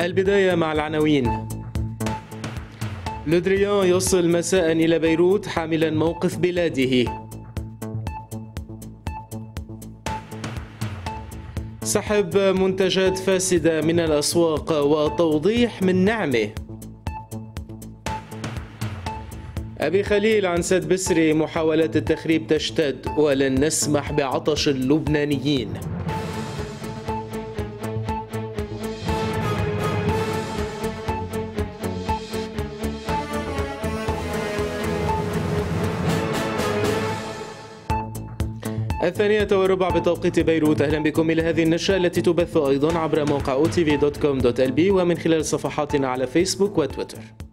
البداية مع العناوين. لودريان يصل مساء إلى بيروت حاملا موقف بلاده. سحب منتجات فاسدة من الأسواق وتوضيح من نعمه. أبي خليل عن سد بسري محاولات التخريب تشتد ولن نسمح بعطش اللبنانيين. الثانية والربع بتوقيت بيروت. أهلا بكم إلى هذه النشرة التي تبث أيضا عبر موقع otv.com.lb ومن خلال صفحاتنا على فيسبوك وتويتر.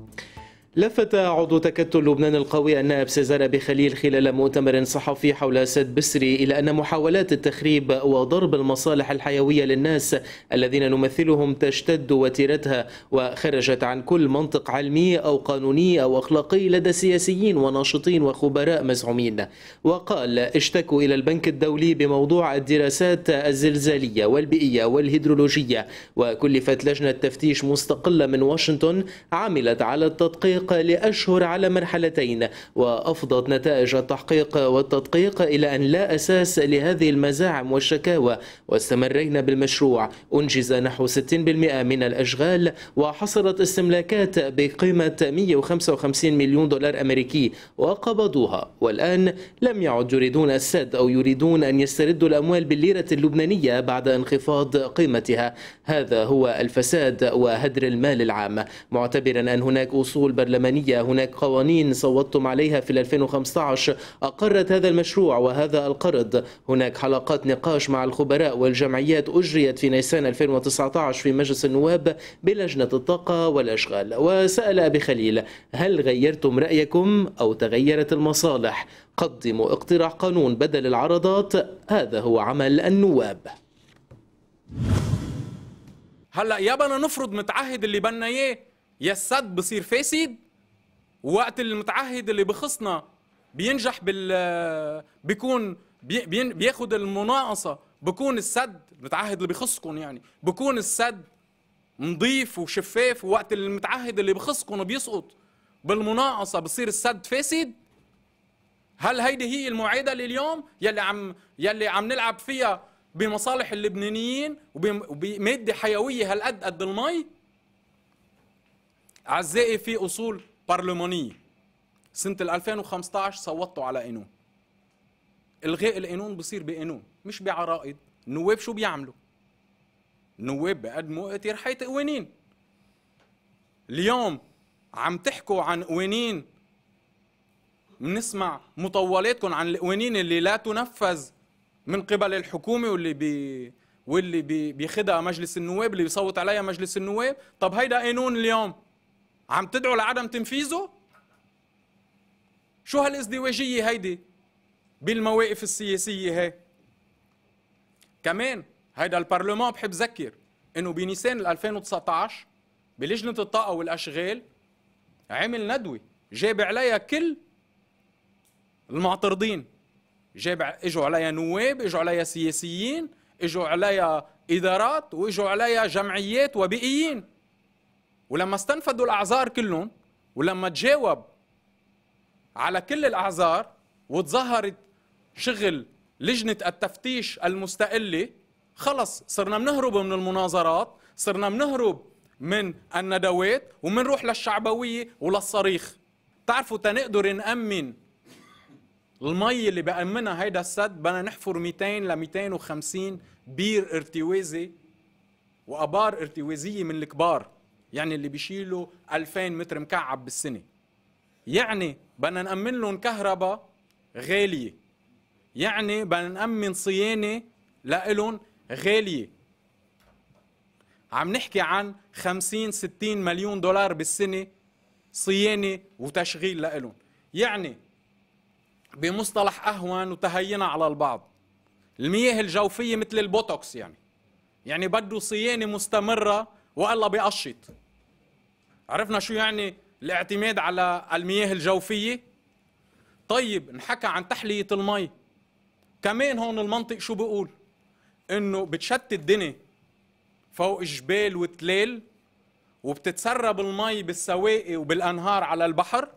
لفت عضو تكتل لبنان القوي النائب سيزار بخليل خلال مؤتمر صحفي حول سد بسري إلى أن محاولات التخريب وضرب المصالح الحيوية للناس الذين نمثلهم تشتد وتيرتها وخرجت عن كل منطق علمي أو قانوني أو أخلاقي لدى سياسيين وناشطين وخبراء مزعومين. وقال اشتكوا إلى البنك الدولي بموضوع الدراسات الزلزالية والبيئية والهيدرولوجية وكلفت لجنة تفتيش مستقلة من واشنطن عملت على التدقيق التحقيق لأشهر على مرحلتين وأفضت نتائج التحقيق والتدقيق إلى أن لا أساس لهذه المزاعم والشكاوى. واستمرينا بالمشروع أنجز نحو 60% من الأشغال وحصلت استملاكات بقيمة 155 مليون دولار أمريكي وقبضوها. والآن لم يعد يريدون السد أو يريدون أن يستردوا الأموال بالليرة اللبنانية بعد انخفاض قيمتها. هذا هو الفساد وهدر المال العام. معتبرا أن هناك أصول برلمانية البرلمانية هناك قوانين صوتتم عليها في 2015 أقرت هذا المشروع وهذا القرض. هناك حلقات نقاش مع الخبراء والجمعيات أجريت في نيسان 2019 في مجلس النواب بلجنة الطاقة والأشغال. وسأل أبي خليل هل غيرتم رأيكم أو تغيرت المصالح؟ قدموا اقتراح قانون بدل العرضات. هذا هو عمل النواب. هلا يا بدنا نفرض متعهد اللي بدنا اياه يا السد بصير فاسد؟ وقت المتعهد اللي بخصنا بينجح بال بيكون بي... بياخد المناقصة بكون السد المتعهد اللي بخصكم يعني بكون السد نظيف وشفاف ووقت المتعهد اللي بخصكم بيسقط بالمناقصة بصير السد فاسد. هل هيدي هي المعادله اليوم يلي عم يلي عم نلعب فيها بمصالح اللبنانيين وبمادة حيوية هالقد قد المي؟ أعزائي في أصول برلمانيه سنة 2015 صوتوا على قانون الغاء القانون بصير بقانون مش بعرائض النواب شو بيعملوا؟ النواب بيقدموا ترحية قوانين. اليوم عم تحكوا عن قوانين. بنسمع مطولاتكم عن القوانين اللي لا تنفذ من قبل الحكومة واللي بي واللي بي بياخدها مجلس النواب اللي بيصوت عليها مجلس النواب. طب هيدا قانون اليوم. عم تدعوا لعدم تنفيذه؟ شو هالازدواجية هيدي بالمواقف السياسية هي؟ كمان هيدا البرلمان بحب ذكر إنه بنيسان 2019 بلجنة الطاقة والأشغال عمل ندوة جاب عليها كل المعترضين. جاب إجوا عليها نواب إجوا عليها سياسيين إجوا عليها إدارات وإجوا عليها جمعيات وبيئيين. ولما استنفذوا الأعذار كلهم ولما تجاوب على كل الأعذار وتظهرت شغل لجنة التفتيش المستقلة خلص صرنا بنهرب من المناظرات صرنا بنهرب من الندوات ومنروح للشعبوية وللصريخ. تعرفوا تنقدر نأمن المي اللي بأمنها هيدا السد بدنا نحفر 200 ل 250 بير ارتوازي وأبار ارتوازية من الكبار. يعني اللي بيشيلوا 2000 متر مكعب بالسنة. يعني بدنا نأمن لهم كهرباء غالية. يعني بدنا نأمن صيانة لإلهم غالية. عم نحكي عن 50 60 مليون دولار بالسنة صيانة وتشغيل لإلهم. يعني بمصطلح أهون وتهينا على البعض. المياه الجوفية مثل البوتوكس يعني. يعني بده صيانة مستمرة والا بيقشط عرفنا شو يعني الاعتماد على المياه الجوفية؟ طيب انحكى عن تحلية المي. كمان هون المنطق شو بقول إنه بتشتت الدنيا فوق جبال وتلال وبتتسرب المي بالسواقي وبالأنهار على البحر.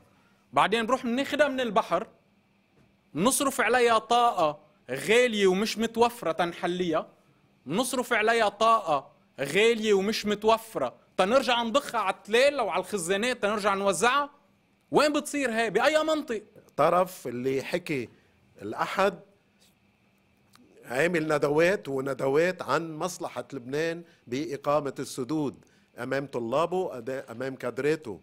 بعدين بروح بناخدها من البحر نصرف عليها طاقة غالية ومش متوفرة تنحليها. نصرف عليها طاقة غالية ومش متوفرة. تنرجع نضخها على التلال أو على الخزانات تنرجع نوزعها. وين بتصير هاي؟ بأي منطق؟ طرف اللي حكي الأحد عامل ندوات وندوات عن مصلحة لبنان بإقامة السدود أمام طلابه أمام كادريته.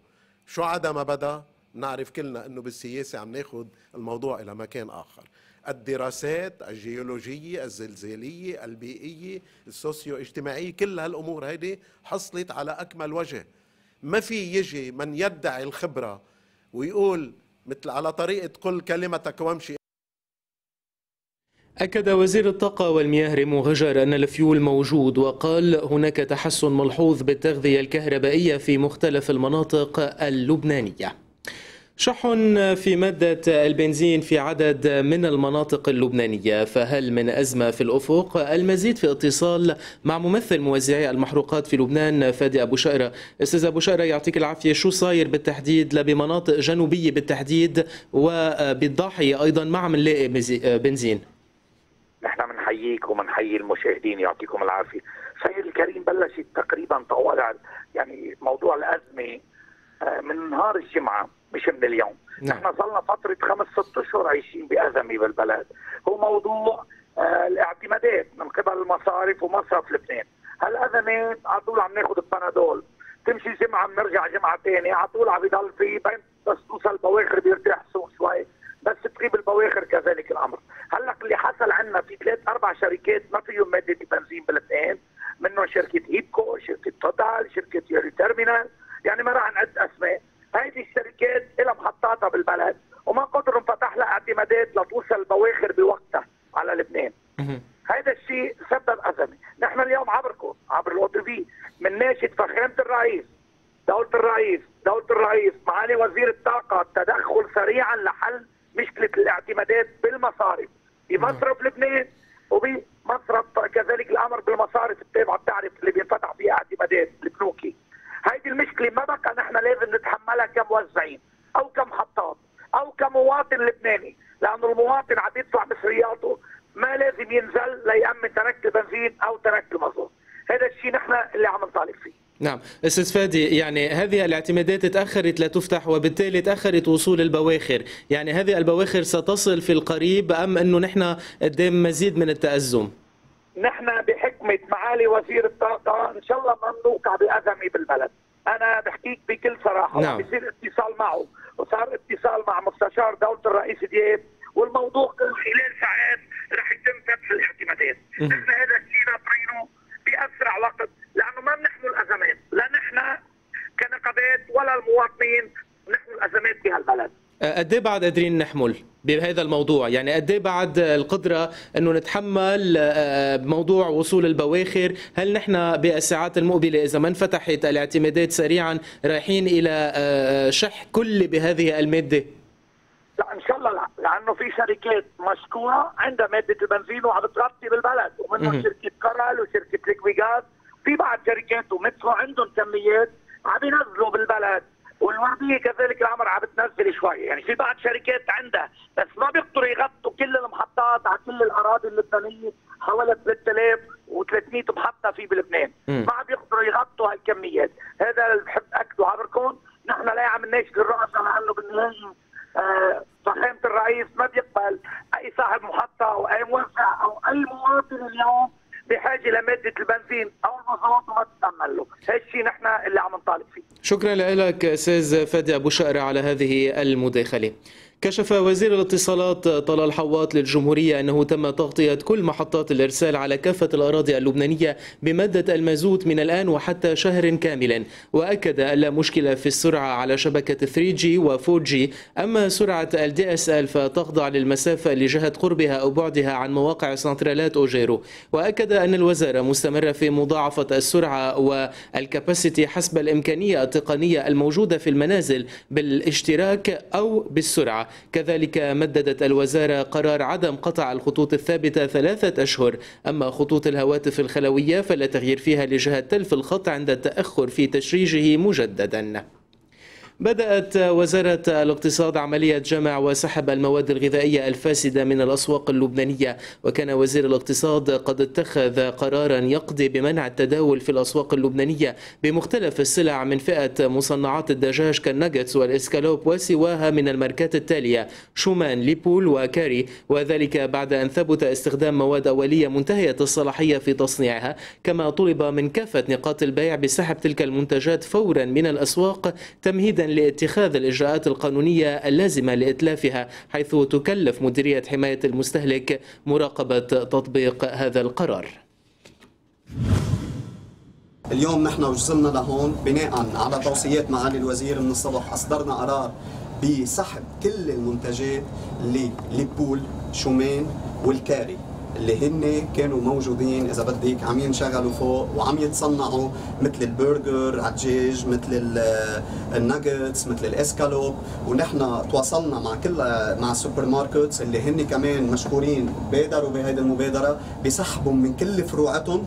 شو عدا ما بدا؟ نعرف كلنا أنه بالسياسة عم ناخد الموضوع إلى مكان آخر. الدراسات الجيولوجية الزلزالية البيئية ال socio اجتماعية كل هالأمور هيدي حصلت على أكمل وجه. ما في يجي من يدعي الخبرة ويقول مثل على طريقة قل كلمتك وامشي. أكد وزير الطاقة والمياه ريمو غجر أن الفيول موجود وقال هناك تحسن ملحوظ بالتغذية الكهربائية في مختلف المناطق اللبنانية. شح في مادة البنزين في عدد من المناطق اللبنانية فهل من أزمة في الأفق؟ المزيد في اتصال مع ممثل موزعي المحروقات في لبنان فادي أبو شقرة أستاذ أبو شقرة يعطيك العافية. شو صاير بالتحديد لبمناطق جنوبية بالتحديد وبالضاحية أيضا ما عم نلاقي بنزين؟ نحن بنحييك وبنحيي المشاهدين يعطيكم العافية. سيد الكريم بلشت تقريبا طوال يعني موضوع الأزمة آه، من نهار الجمعة. مش من اليوم. نعم. نحن صلنا فترة خمس ست أشهر عايشين بأزمة بالبلد. هو موضوع آه الاعتمادات من قبل المصارف ومصرف لبنان. هالأزمات على طول عم ناخذ البنادول. تمشي جمعة بنرجع جمعة ثانية على طول عم يضل في بين بس توصل البواخر بيرتاح السوق شوي. بس تغيب البواخر كذلك الأمر. هلأ اللي حصل عندنا في ثلاث أربع شركات ما فيهم مادة بنزين بلبنان. منهم شركة هيبكو شركة توتال شركة يوني تيرمينال. يعني ما راح نعد أسماء. هذه الشركات لها محطاتها بالبلد وما قدروا انفتح لها اعتمادات لتوصل البواخر بوقتها على لبنان. هذا الشيء سبب ازمه، نحن اليوم عبركم عبر ال OTV من ناشد فخامة الرئيس دولة الرئيس، دولة الرئيس، معالي وزير الطاقة التدخل سريعا لحل مشكلة الاعتمادات بالمصارف. بمصرف لبنان وبمصرف كذلك الأمر بالمصارف التابعة بتعرف اللي بينفتح فيها اعتمادات. المشكلة ما بقى نحن لازم نتحملها كموزعين أو كمحطات أو كمواطن لبناني لأنه المواطن عم يدفع مصرياته ما لازم ينزل ليأمن تنك البنزين أو تنك المازوت هذا الشيء نحن اللي عم نطالب فيه. نعم. أستاذ فادي يعني هذه الاعتمادات تأخرت لتفتح وبالتالي تأخرت وصول البواخر. يعني هذه البواخر ستصل في القريب أم أنه نحن قدام مزيد من التأزم؟ نحن بحكمة معالي وزير الطاقة إن شاء الله ما نوقع بأزمة بالبلد. أنا بحكيك بكل صراحة نعم. بصير اتصال معه. وصار اتصال مع مستشار دولة الرئيس دياب والموضوع خلال ساعات رح يتم فتح الاعتمادات نحن هذا الشيء ناطرينه بأسرع وقت لأنه ما بنحمل الأزمات. لا نحن كنقابات ولا المواطنين نحمل الأزمات بهالبلد. قد إيه بعد قادرين نحمل؟ بهذا الموضوع. يعني قد إيه بعد القدرة إنه نتحمل آه، موضوع وصول البواخر؟ هل نحن بالساعات المقبلة إذا ما انفتحت الاعتمادات سريعا رايحين إلى آه، شح كلي بهذه المادة؟ لا إن شاء الله لا. لأنه في شركات مشكورة عندها مادة البنزين وعم بتغطي بالبلد ومنهم شركة كارل وشركة ليكويغاز في بعض شركات ومترو عندهم كميات عم ينزلوا بالبلد. والوردية كذلك العمر عم بتنزل شوي. يعني في بعض شركات عندها بس ما بيقدروا يغطوا كل المحطات على كل الأراضي اللبنانية حوالي 3300 محطة في بلبنان. ما عم بيقدروا يغطوا هالكميات. هذا اللي بحب أكده عبركم نحن لا عم نناشد الرؤساء لأنه بالنهاية آه فخامة الرئيس ما بيقبل أي صاحب محطة أو أي موزع أو أي مواطن اليوم بحاجه لمادة البنزين أو المازوت وما تتحمل له، هالشيء نحن اللي عم نطالب فيه. شكرا لك أستاذ فادي أبو شقرة على هذه المداخلة. كشف وزير الاتصالات طلال حواط للجمهورية أنه تم تغطية كل محطات الإرسال على كافة الأراضي اللبنانية بمادة المازوت من الآن وحتى شهر كامل. وأكد أن لا مشكلة في السرعة على شبكة 3G و 4G أما سرعة ال DSL فتخضع للمسافة لجهة قربها أو بعدها عن مواقع سنترالات أوجيرو. وأكد أن الوزارة مستمرة في مضاعفة السرعة والكاباسيتي حسب الإمكانية التقنية الموجودة في المنازل بالاشتراك أو بالسرعة. كذلك مددت الوزارة قرار عدم قطع الخطوط الثابتة ثلاثة أشهر. أما خطوط الهواتف الخلوية فلا تغيير فيها لجهة تلف الخط عند التأخر في تشريجه مجددا. بدأت وزارة الاقتصاد عملية جمع وسحب المواد الغذائية الفاسدة من الأسواق اللبنانية. وكان وزير الاقتصاد قد اتخذ قرارا يقضي بمنع التداول في الأسواق اللبنانية بمختلف السلع من فئة مصنعات الدجاج كالناجتس والإسكالوب وسواها من الماركات التالية شومان ليبول وكاري. وذلك بعد أن ثبت استخدام مواد أولية منتهية الصلاحية في تصنيعها. كما طلب من كافة نقاط البيع بسحب تلك المنتجات فورا من الأسواق تمهيدا لاتخاذ الإجراءات القانونية اللازمة لإتلافها حيث تكلف مديرية حماية المستهلك مراقبة تطبيق هذا القرار. اليوم نحن وصلنا لهون بناء على توصيات معالي الوزير من الصبح أصدرنا قرار بسحب كل المنتجات اللي ليبول شومان والكاري. اللي هن كانوا موجودين إذا بدك عم ينشغلوا فوق وعم يتصنعوا مثل البرجر على الدجاج مثل الناجتس مثل الإسكالوب. ونحن تواصلنا مع كل مع ال supermarkets اللي هن كمان مشكورين بادروا بهيدي المبادرة بسحبهم من كل فروعتهم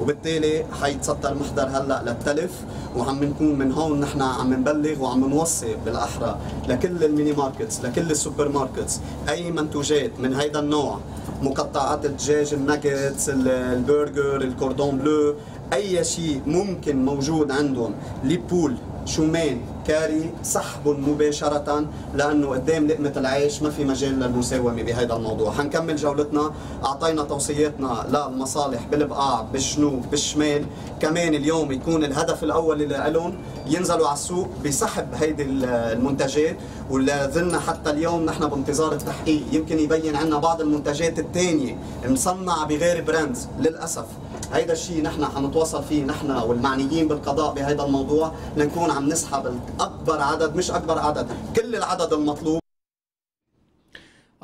وبالتالي حيتسطر المحضر هلأ للتلف وعم نكون من هون نحن عم نبلغ وعم نوصي بالأحرى لكل ال mini markets لكل ال supermarkets. أي منتوجات من هيدا النوع مقطعات الدجاج الناجتس البرجر ال cordon bleu أي شيء ممكن موجود عندهم. ليبول شومان. كاري سحبهم مباشرة لأنه قدام لقمة العيش ما في مجال للمساومة بهذا الموضوع. حنكمل جولتنا. أعطينا توصياتنا للمصالح بالبقاع بالجنوب بالشمال. كمان اليوم يكون الهدف الأول اللي لهم ينزلوا على السوق بسحب هيدي المنتجات. ولازلنا حتى اليوم نحن بانتظار التحقيق. يمكن يبين عنا بعض المنتجات الثانية مصنعة بغير براندز للأسف. هيدا الشيء نحن حنتواصل فيه نحن والمعنيين بالقضاء بهذا الموضوع لنكون عم نسحب اكبر عدد مش أكبر عدد كل العدد المطلوب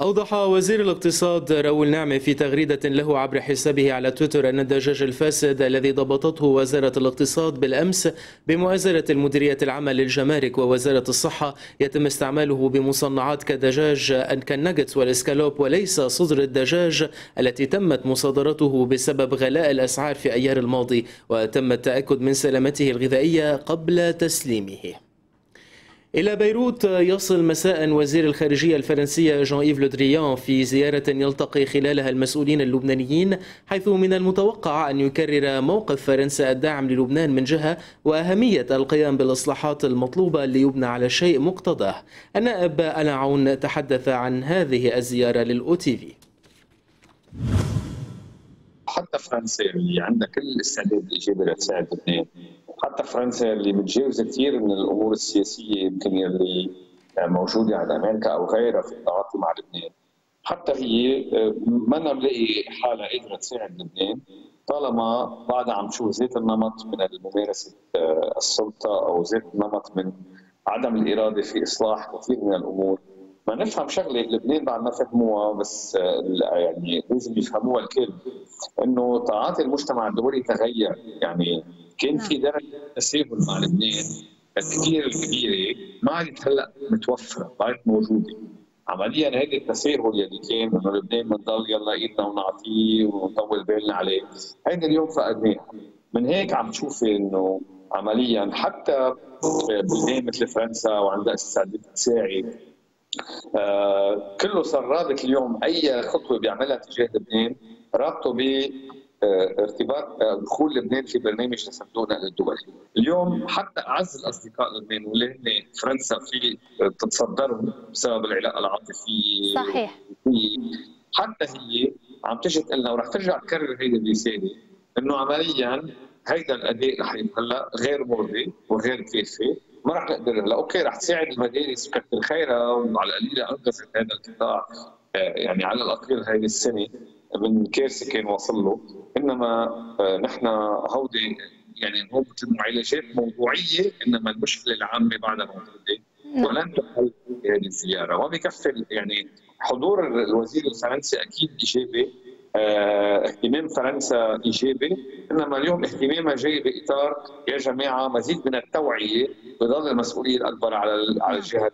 أوضح وزير الاقتصاد راول نعمة في تغريدة له عبر حسابه على تويتر أن الدجاج الفاسد الذي ضبطته وزارة الاقتصاد بالأمس بمؤازرة المديرية العامة للجمارك ووزارة الصحة يتم استعماله بمصنعات كدجاج كالنجتس والإسكالوب وليس صدر الدجاج التي تمت مصادرته بسبب غلاء الأسعار في أيار الماضي وتم التأكد من سلامته الغذائية قبل تسليمه. إلى بيروت يصل مساء وزير الخارجية الفرنسية جان إيف لودريان في زيارة يلتقي خلالها المسؤولين اللبنانيين حيث من المتوقع أن يكرر موقف فرنسا الداعم للبنان من جهة وأهمية القيام بالإصلاحات المطلوبة ليبنى على شيء مقتضاه. النائب ألا عون تحدث عن هذه الزيارة للأو تي في حتى فرنسا اللي عندها كل الاستعداد الايجابي لتساعد لبنان حتى فرنسا اللي متجاوزه كثير من الأمور السياسية يمكن اللي موجودة عند أمريكا أو غيرها في التعاطي مع لبنان. حتى هي ما نلاقي حالها قادرة تساعد لبنان طالما بعدها عم تشوف ذات النمط من ممارسه السلطة أو ذات النمط من عدم الإرادة في إصلاح كثير من الأمور. ما نفهم شغلة لبنان بعد ما فهموها بس يعني لازم يفهموها الكل. إنه تعاطي المجتمع الدولي تغير. يعني كان في نعم. درجة تساهل مع لبنان كثير كبيرة ما عادت هلا متوفرة بعدت موجودة. عمليا هذا التساهل يلي كان إنه لبنان بنضل يلا إيدنا ونعطيه ونطول بالنا عليه هيدا اليوم فقدناه من هيك عم تشوفي إنه عمليا حتى بلدان مثل فرنسا وعندها استعداد تساعد آه كله صار رابط اليوم. أي خطوة بيعملها تجاه لبنان رابطه ب آه، ارتباط آه، دخول لبنان في برنامج نقل الدولي. اليوم حتى أعز الأصدقاء لبنان واللي هن فرنسا في تتصدرهم بسبب العلاقة العاطفية. صحيح. حتى هي عم تجي تقول لنا ورح ترجع تكرر هيدي الرسالة إنه عمليا هيدا الأداء رح هلا غير مرضي وغير كافي. ما رح نقدر. هلا أوكي رح تساعد المدارس وكثر خيرها وعلى القليله أنقذت هذا القطاع آه، يعني على الأقل هذه السنة من كارثه كان واصل له. إنما آه، نحن هودي يعني هو معالجات موضوعية إنما المشكلة العامة بعدها موجوده نعم. ولن تحل هذه الزيارة. وبكفي يعني حضور الوزير الفرنسي أكيد ايجابي اهتمام فرنسا إيجابي. إنما اليوم اهتمامها جاي بإطار يا جماعة مزيد من التوعية بظل المسؤوليه الاكبر على على الجهة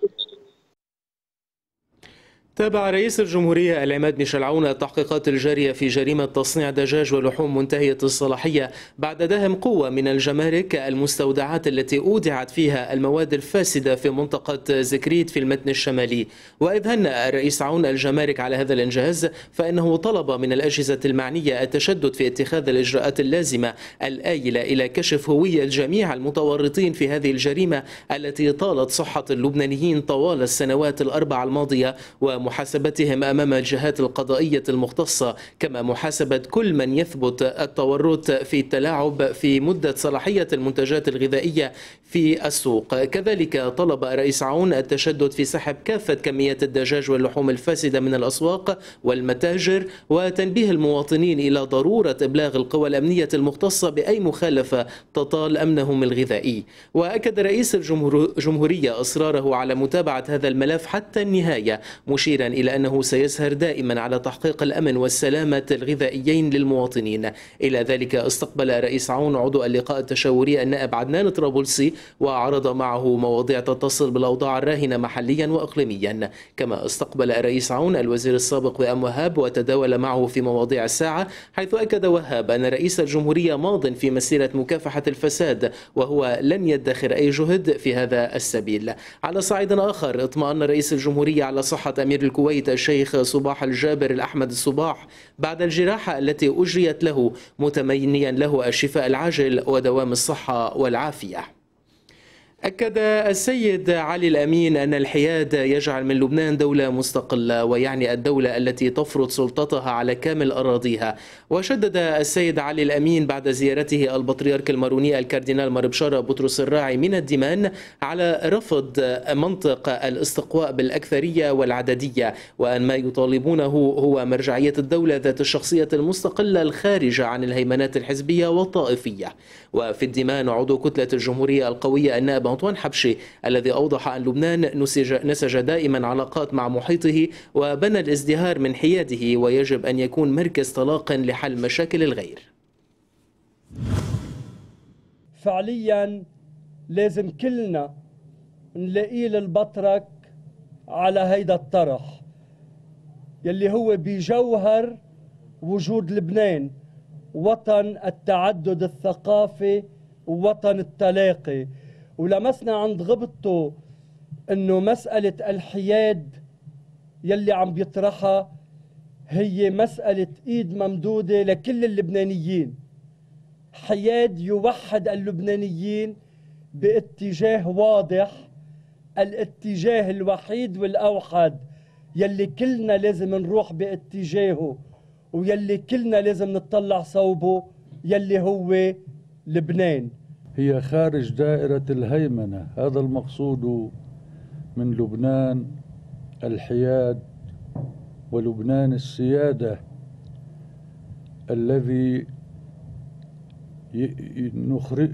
تابع رئيس الجمهورية العماد ميشيل عون التحقيقات الجارية في جريمة تصنيع دجاج ولحوم منتهية الصلاحية بعد دهم قوة من الجمارك المستودعات التي أودعت فيها المواد الفاسدة في منطقة زكريت في المتن الشمالي. وإذ هنأ الرئيس عون الجمارك على هذا الإنجاز فإنه طلب من الأجهزة المعنية التشدد في اتخاذ الإجراءات اللازمة الآيلة إلى كشف هوية جميع المتورطين في هذه الجريمة التي طالت صحة اللبنانيين طوال السنوات الأربع الماضية و محاسبتهم أمام الجهات القضائية المختصة كما محاسبة كل من يثبت التورط في التلاعب في مدة صلاحية المنتجات الغذائية في السوق. كذلك طلب رئيس عون التشدد في سحب كافة كميات الدجاج واللحوم الفاسدة من الأسواق والمتاجر وتنبيه المواطنين إلى ضرورة إبلاغ القوى الأمنية المختصة بأي مخالفه تطال أمنهم الغذائي. وأكد رئيس الجمهوريه إصراره على متابعة هذا الملف حتى النهاية مشيرا مشيرا إلى أنه سيسهر دائما على تحقيق الأمن والسلامة الغذائيين للمواطنين. إلى ذلك استقبل رئيس عون عضو اللقاء التشاوري النائب عدنان طرابلسي وعرض معه مواضيع تتصل بالأوضاع الراهنة محليا وإقليميا. كما استقبل رئيس عون الوزير السابق وأم وهاب وتداول معه في مواضيع الساعة حيث أكد وهاب أن رئيس الجمهورية ماض في مسيرة مكافحة الفساد وهو لن يدخر أي جهد في هذا السبيل. على صعيد آخر اطمأن رئيس الجمهورية على صحة أمير الكويت الشيخ صباح الجابر الأحمد الصباح بعد الجراحة التي أجريت له متمنيا له الشفاء العاجل ودوام الصحة والعافية. أكد السيد علي الأمين أن الحياد يجعل من لبنان دولة مستقلة ويعني الدولة التي تفرض سلطتها على كامل أراضيها. وشدد السيد علي الأمين بعد زيارته البطريرك الماروني الكاردينال مار بشارة بطرس الراعي من الديمان على رفض منطق الاستقواء بالأكثرية والعددية. وأن ما يطالبونه هو مرجعية الدولة ذات الشخصية المستقلة الخارجة عن الهيمنات الحزبية والطائفية. وفي الدمان عضو كتلة الجمهورية القوية النائب أنطوان حبشي الذي أوضح أن لبنان نسج, نسج دائما علاقات مع محيطه وبنى الازدهار من حياده ويجب أن يكون مركز طلاق لحل مشاكل الغير. فعليا لازم كلنا نلاقيه للبطرك على هيدا الطرح يلي هو بجوهر وجود لبنان وطن التعدد الثقافي ووطن التلاقي. ولمسنا عند غبطته إنه مسألة الحياد يلي عم بيطرحها هي مسألة إيد ممدودة لكل اللبنانيين. حياد يوحد اللبنانيين باتجاه واضح الاتجاه الوحيد والأوحد يلي كلنا لازم نروح باتجاهه ويلي كلنا لازم نطلع صوبه يلي هو لبنان. هي خارج دائرة الهيمنة. هذا المقصود من لبنان الحياد ولبنان السيادة الذي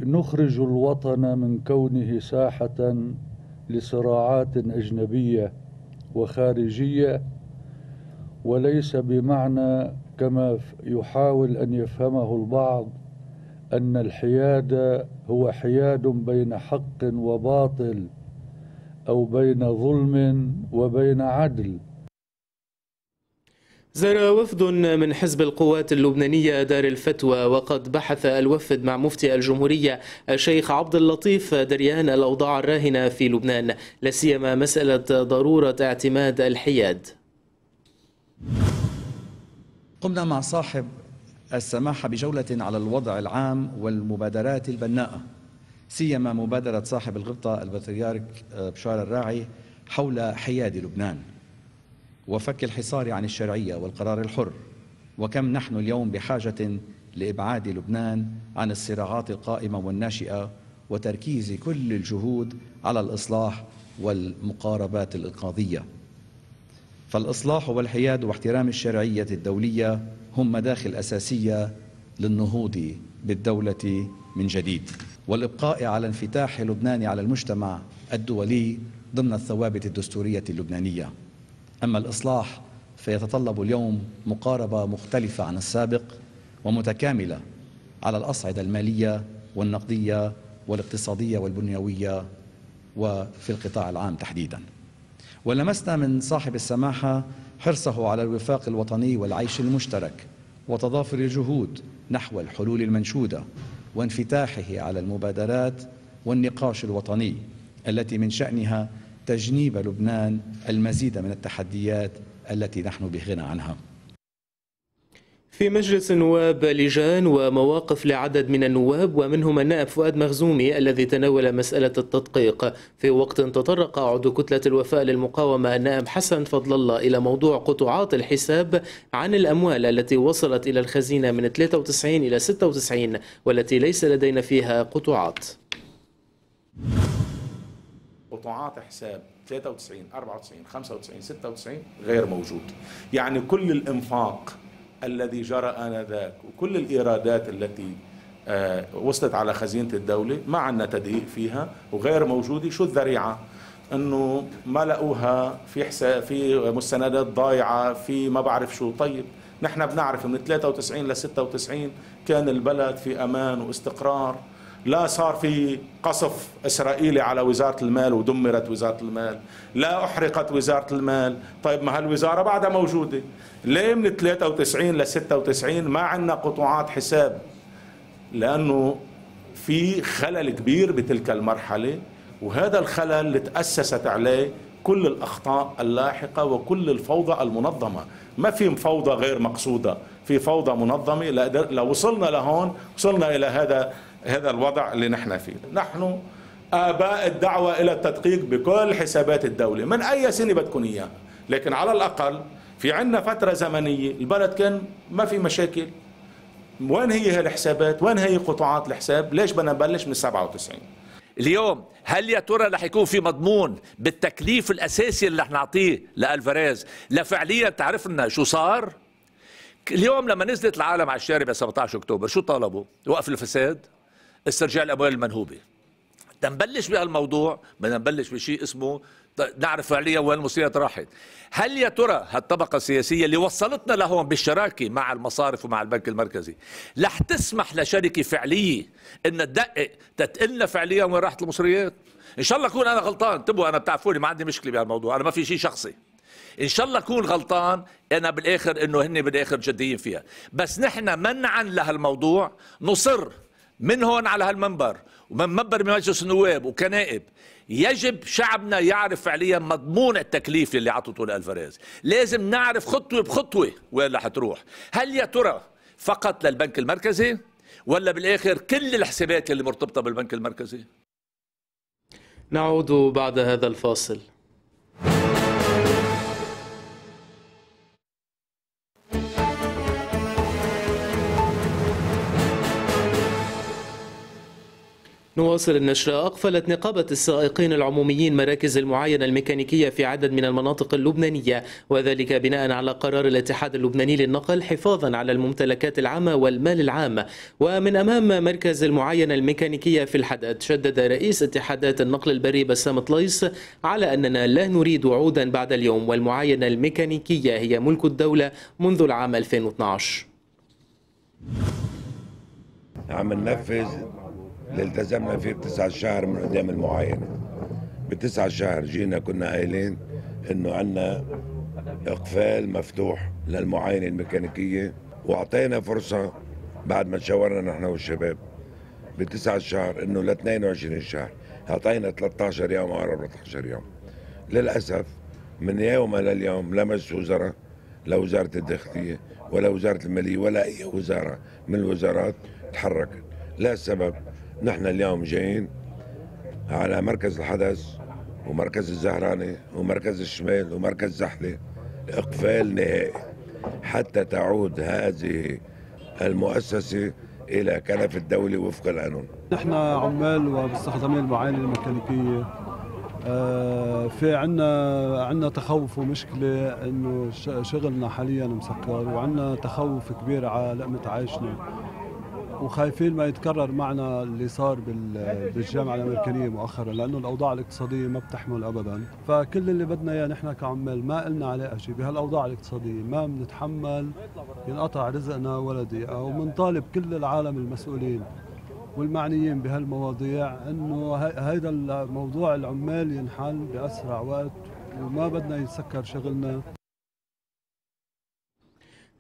نخرج الوطن من كونه ساحة لصراعات أجنبية وخارجية وليس بمعنى كما يحاول أن يفهمه البعض أن الحياد هو حياد بين حق وباطل أو بين ظلم وبين عدل. زار وفد من حزب القوات اللبنانية دار الفتوى وقد بحث الوفد مع مفتي الجمهورية الشيخ عبد اللطيف دريان الأوضاع الراهنة في لبنان لا سيما مسألة ضرورة اعتماد الحياد. قمنا مع صاحب السماح بجولة على الوضع العام والمبادرات البناءة سيما مبادرة صاحب الغبطة البطريرك آه، بشار الراعي حول حياد لبنان. وفك الحصار عن الشرعية والقرار الحر وكم نحن اليوم بحاجة لإبعاد لبنان عن الصراعات القائمة والناشئة وتركيز كل الجهود على الإصلاح والمقاربات الإنقاذية. فالإصلاح والحياد واحترام الشرعية الدولية هم مداخل أساسية للنهوض بالدولة من جديد. والإبقاء على انفتاح لبنان على المجتمع الدولي ضمن الثوابت الدستورية اللبنانية. أما الإصلاح فيتطلب اليوم مقاربة مختلفة عن السابق ومتكاملة على الأصعدة المالية والنقدية والاقتصادية والبنيوية وفي القطاع العام تحديداً. ولمسنا من صاحب السماحة حرصه على الوفاق الوطني والعيش المشترك وتضافر الجهود نحو الحلول المنشودة وانفتاحه على المبادرات والنقاش الوطني التي من شأنها تجنيب لبنان المزيد من التحديات التي نحن بغنى عنها. في مجلس النواب لجان ومواقف لعدد من النواب ومنهم النائب فؤاد مغزومي الذي تناول مسألة التدقيق. في وقت تطرق عضو كتلة الوفاء للمقاومة النائب حسن فضل الله إلى موضوع قطوعات الحساب عن الأموال التي وصلت إلى الخزينة من 93 إلى 96 والتي ليس لدينا فيها قطوعات. قطوعات حساب 93 94 95 96 غير موجود. يعني كل الإنفاق الذي جرى آنذاك. وكل الإيرادات التي آه، وصلت على خزينة الدولة ما عندنا تدقيق فيها وغير موجودة. شو الذريعة؟ إنه ما لقوها في حساب في مستندات ضايعة في ما بعرف شو. طيب نحن بنعرف من 93 ل 96 كان البلد في أمان واستقرار. لا صار في قصف إسرائيلي على وزارة المال ودمرت وزارة المال. لا أحرقت وزارة المال. طيب ما هالوزارة بعدها موجودة. ليه من 93 ل 96 ما عندنا قطوعات حساب؟ لأنه في خلل كبير بتلك المرحلة وهذا الخلل اللي تأسست عليه كل الأخطاء اللاحقة وكل الفوضى المنظمة. ما في فوضى غير مقصودة. في فوضى منظمة. لو وصلنا لهون وصلنا إلى هذا هذا الوضع اللي نحن فيه. نحن آباء الدعوة إلى التدقيق بكل حسابات الدولة من أي سنة بدكم إياها. لكن على الأقل في عندنا فترة زمنية البلد كان ما في مشاكل. وين هي هالحسابات؟ وين هي قطاعات الحساب؟ ليش بدنا نبلش من 97 اليوم هل يا ترى رح يكون في مضمون بالتكليف الأساسي اللي رح نعطيه لألفاريز؟ لفعليا تعرف لنا شو صار؟ اليوم لما نزلت العالم على الشارع ب 17 أكتوبر شو طالبوا؟ وقف الفساد استرجاع الاموال المنهوبة. تنبلش بهالموضوع بدنا نبلش بشيء اسمه نعرف فعليا وين المصيرات راحت. هل يا ترى هالطبقة السياسية اللي وصلتنا لهون بالشراكة مع المصارف ومع البنك المركزي رح تسمح لشركة فعلية إن تدقق تتقلنا فعليا وين راحت المصريات؟ إن شاء الله أكون أنا غلطان. انتبهوا أنا بتعرفوني ما عندي مشكلة بهالموضوع. أنا ما في شيء شخصي. إن شاء الله أكون غلطان أنا بالآخر إنه هن بالاخر جديين فيها. بس نحن منعا لهالموضوع نصر من هون على هالمنبر ومن منبر مجلس النواب وكنائب يجب شعبنا يعرف فعليا مضمون التكليف اللي عطته الالفاريز لازم نعرف خطوة بخطوة وين رح تروح. هل يا ترى فقط للبنك المركزي ولا بالآخر كل الحسابات اللي مرتبطة بالبنك المركزي؟ نعود بعد هذا الفاصل. نواصل النشرة أقفلت نقابة السائقين العموميين مراكز المعاينة الميكانيكية في عدد من المناطق اللبنانية وذلك بناء على قرار الاتحاد اللبناني للنقل حفاظا على الممتلكات العامة والمال العام. ومن أمام مركز المعاينة الميكانيكية في الحدث شدد رئيس اتحادات النقل البري بسام طليس على أننا لا نريد وعودا بعد اليوم والمعاينة الميكانيكية هي ملك الدولة منذ العام 2012 عم ننفذ اللي التزمنا فيه بتسعة شهر من قدام المعاينة. بتسعة شهر جينا كنا قايلين إنه عنا إقفال مفتوح للمعاينة الميكانيكية وأعطينا فرصة بعد ما تشاورنا نحن والشباب بتسعة شهر إنه ل 22 شهر. أعطينا 13 يوم أو 14 يوم. للأسف من يوم لليوم لا مجلس وزراء لا وزارة الداخلية ولا وزارة المالية ولا أي وزارة من الوزارات تحركت. لا سبب نحن اليوم جايين على مركز الحدث ومركز الزهراني ومركز الشمال ومركز زحلة إقفال نهائي حتى تعود هذه المؤسسة إلى كنف الدولة وفق القانون. نحن عمال ومستخدمين المعاينة الميكانيكية. آه، في عنا عنا تخوف ومشكلة إنه شغلنا حاليا مسكر وعنا تخوف كبير على لقمة عيشنا. وخايفين ما يتكرر معنا اللي صار بالجامعة الأمريكانية مؤخرا لأنه الأوضاع الاقتصادية ما بتحمل ابدا. فكل اللي بدنا إياه نحن كعمال ما لنا عليه شيء. بهالأوضاع الاقتصادية ما بنتحمل ينقطع رزقنا ولا دقيقه وبنطالب كل العالم المسؤولين والمعنيين بهالمواضيع إنه هيدا الموضوع العمال ينحل بأسرع وقت وما بدنا يتسكر شغلنا.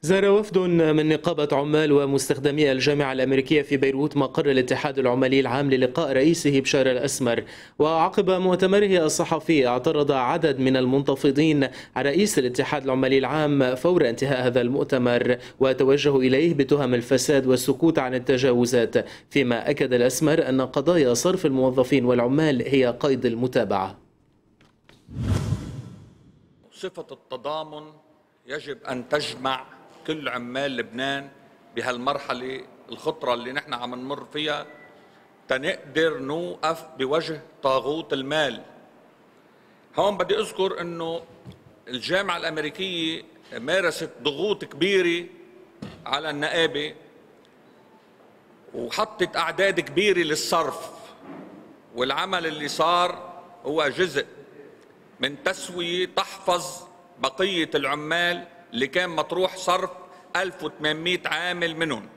زار وفد من نقابة عمال ومستخدمي الجامعة الأمريكية في بيروت مقر الاتحاد العمالي العام للقاء رئيسه بشار الأسمر. وعقب مؤتمره الصحفي اعترض عدد من المنتفضين على رئيس الاتحاد العمالي العام فور انتهاء هذا المؤتمر وتوجهوا إليه بتهم الفساد والسكوت عن التجاوزات. فيما أكد الأسمر أن قضايا صرف الموظفين والعمال هي قيد المتابعة. صفة التضامن يجب أن تجمع كل عمال لبنان بهالمرحلة الخطرة اللي نحن عم نمر فيها تنقدر نوقف بوجه طاغوت المال. هون بدي أذكر أنه الجامعة الأمريكية مارست ضغوط كبيرة على النقابة وحطت أعداد كبيرة للصرف والعمل اللي صار هو جزء من تسوية تحفظ بقية العمال اللي كان مطروح صرف 1800 عامل منهم.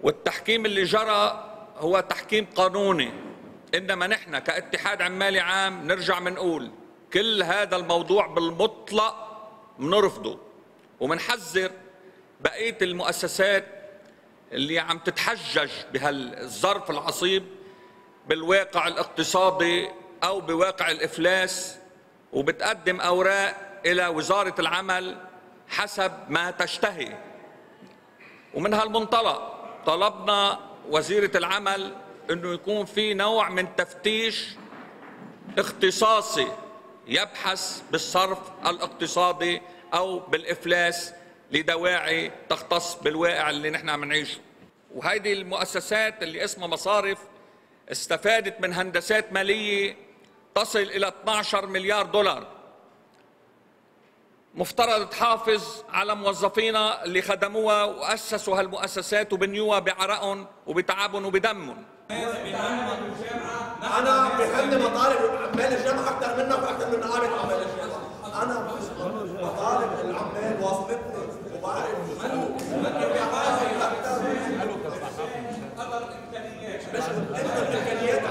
والتحكيم اللي جرى هو تحكيم قانوني. إنما نحن كاتحاد عمالي عام نرجع منقول كل هذا الموضوع بالمطلق بنرفضه ومنحذر بقية المؤسسات اللي عم تتحجج بهالظرف العصيب بالواقع الاقتصادي أو بواقع الإفلاس. وبتقدم أوراق إلى وزارة العمل حسب ما تشتهي. ومن هالمنطلق طلبنا وزيرة العمل إنه يكون في نوع من تفتيش اختصاصي يبحث بالصرف الاقتصادي أو بالإفلاس لدواعي تختص بالواقع اللي نحن عم نعيشه. وهيدي المؤسسات اللي اسمها مصارف استفادت من هندسات مالية تصل إلى 12 مليار دولار. مفترض تحافظ على موظفينا اللي خدموها وأسسوا هالمؤسسات وبنيوها بعرقهم وبتعبهم وبدمهم. أنا بحل مطالب عمال الجامعة أكثر منك وأكثر من نقابه عمال الجامعة. أنا مطالب العمال واصلتني وبعرف مش الامكانيات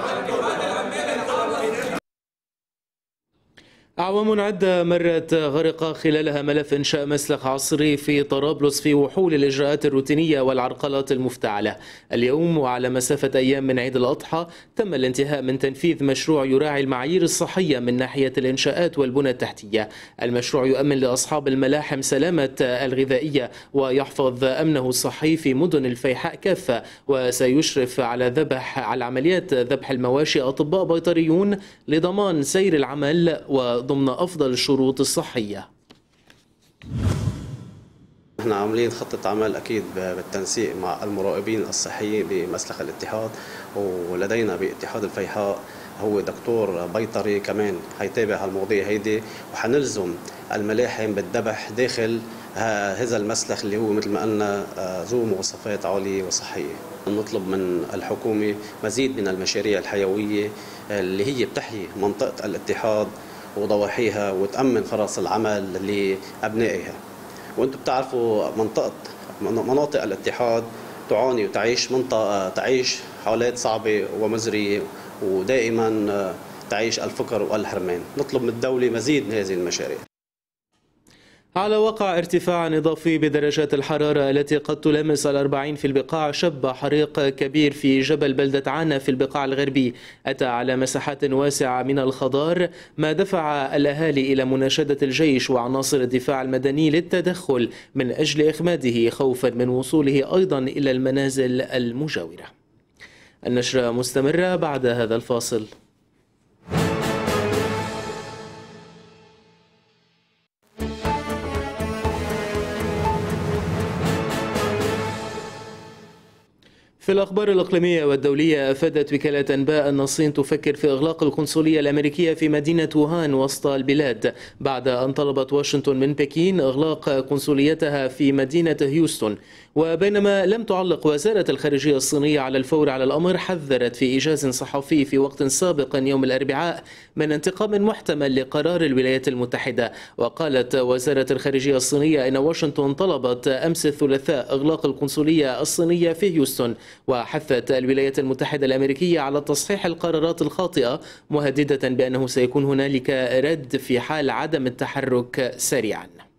أعوام عدة مرت غرق خلالها ملف إنشاء مسلخ عصري في طرابلس في وحول الإجراءات الروتينية والعرقلات المفتعلة. اليوم وعلى مسافة أيام من عيد الأضحى تم الانتهاء من تنفيذ مشروع يراعي المعايير الصحية من ناحية الإنشاءات والبنى التحتية. المشروع يؤمن لأصحاب الملاحم سلامة الغذائية ويحفظ أمنه الصحي في مدن الفيحاء كافة وسيشرف على ذبح على عمليات ذبح المواشي أطباء بيطريون لضمان سير العمل و ضمن أفضل الشروط الصحية. نحن عاملين خطة عمل أكيد بالتنسيق مع المراقبين الصحيين بمسلخ الاتحاد ولدينا باتحاد الفيحاء هو دكتور بيطري كمان حيتابع هالمواضيع هيدي وحنلزم الملاحم بالذبح داخل هذا المسلخ اللي هو مثل ما قلنا ذو مواصفات عالية وصحية. نطلب من الحكومة مزيد من المشاريع الحيوية اللي هي بتحيي منطقة الاتحاد وضواحيها وتأمن فرص العمل لأبنائها. وأنتم بتعرفوا منطقة مناطق الاتحاد تعاني وتعيش منطقة تعيش حالات صعبة ومزرية ودائما تعيش الفقر والحرمان. نطلب من الدولة مزيد من هذه المشاريع. على وقع ارتفاع إضافي بدرجات الحرارة التي قد تلامس الأربعين في البقاع شب حريق كبير في جبل بلدة عنا في البقاع الغربي. أتى على مساحات واسعة من الخضار ما دفع الأهالي إلى مناشدة الجيش وعناصر الدفاع المدني للتدخل من أجل إخماده خوفا من وصوله أيضا إلى المنازل المجاورة. النشرة مستمرة بعد هذا الفاصل. في الأخبار الإقليمية والدولية أفادت وكالة أنباء أن الصين تفكر في إغلاق القنصلية الأمريكية في مدينة ووهان وسط البلاد. بعد أن طلبت واشنطن من بكين إغلاق قنصليتها في مدينة هيوستن. وبينما لم تعلق وزارة الخارجية الصينية على الفور على الأمر حذرت في إيجاز صحفي في وقت سابق يوم الأربعاء من انتقام محتمل لقرار الولايات المتحدة. وقالت وزارة الخارجية الصينية إن واشنطن طلبت أمس الثلاثاء إغلاق القنصلية الصينية في هيوستن. وحثت الولايات المتحدة الأمريكية على تصحيح القرارات الخاطئة مهددة بأنه سيكون هنالك رد في حال عدم التحرك سريعاً.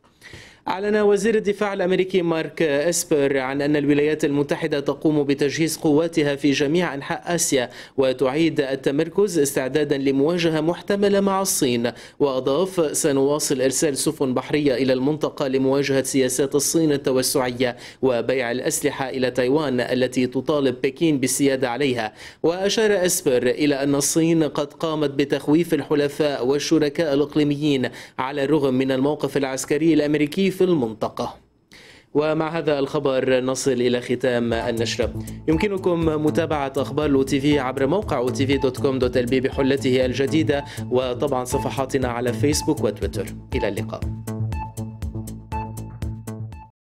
أعلن وزير الدفاع الأمريكي مارك إسبر عن أن الولايات المتحدة تقوم بتجهيز قواتها في جميع أنحاء آسيا وتعيد التمركز استعدادا لمواجهة محتملة مع الصين. وأضاف سنواصل إرسال سفن بحرية إلى المنطقة لمواجهة سياسات الصين التوسعية وبيع الأسلحة إلى تايوان التي تطالب بكين بالسيادة عليها. وأشار إسبر إلى أن الصين قد قامت بتخويف الحلفاء والشركاء الإقليميين على الرغم من الموقف العسكري الأمريكي في المنطقة. ومع هذا الخبر نصل إلى ختام النشرة. يمكنكم متابعة أخبار ال OTV عبر موقع OTV dot com dot بحلته الجديدة وطبعا صفحاتنا على فيسبوك وتويتر. إلى اللقاء.